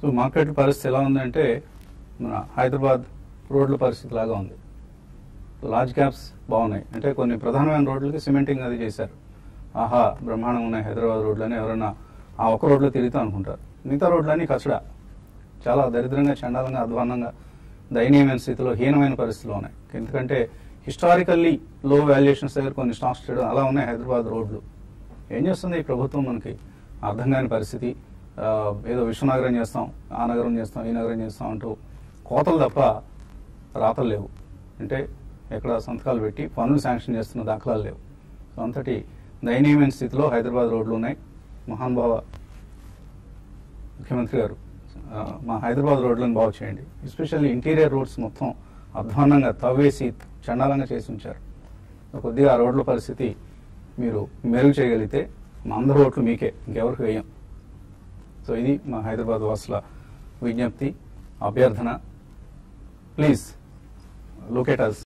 So market పరిస్థితి ఎలా ఉందంటే మన హైదరాబాద్ రోడ్ల పరిస్థితి లాగా ఉంది. లార్జ్ క్యాప్స్ బాగున్నాయి. అంటే కొన్ని ప్రధానమైన రోడ్లకి సిమెంటింగ్ అది చేశారు. ఆహా బ్రహ్మాండంగా ఉన్నాయి హైదరాబాద్ రోడ్లని ఎవరైనా ఆ ఒక్క రోడ్లో తిరుగుతా అనుకుంటారు. మిగతా రోడ్లన్నీ కచడా. చాలా దరిద్రంగా చండాలంగా అధ్వానంగా దయనీయమైన స్థితిలో హీనమైన పరిస్థితిలో ఉన్నాయి. ఎందుకంటే హిస్టారికల్లీ లో వాల్యుయేషన్స్ దగ్గర కొన్ని స్టాక్స్ చేయడం అలా ఉన్నాయి హైదరాబాద్ రోడ్లు. ఏం చేస్తుంది ఈ ప్రభుత్వం మనకి? అర్థం కాని పరిస్థితి. ఏదో విశ్వనగరం చేస్తాం ఆ నగరం చేస్తాం ఈ నగరం చేస్తాం అంటూ కోతలు తప్ప రాతలు లేవు. అంటే ఎక్కడ సంతకాలు పెట్టి పనులు శాంక్షన్ చేస్తున్న దాఖలాలు లేవు. సో అంతటి దయనీయమైన స్థితిలో హైదరాబాద్ రోడ్లు ఉన్నాయి. మహానుభావ ముఖ్యమంత్రి గారు మా హైదరాబాద్ రోడ్లను బాగు చేయండి. ఎస్పెషల్లీ ఇంటీరియర్ రోడ్స్ మొత్తం అధ్వాన్నంగా తవ్వేసి చండాలంగా చేసి ఉంచారు. కొద్దిగా ఆ రోడ్ల పరిస్థితి మీరు మెరుగు చేయగలిగితే మా అందరి ఓట్లు మీకే ఇంకెవరికి వేయం. సో ఇది మా హైదరాబాద్ వాసుల విజ్ఞప్తి అభ్యర్థన. Please locate us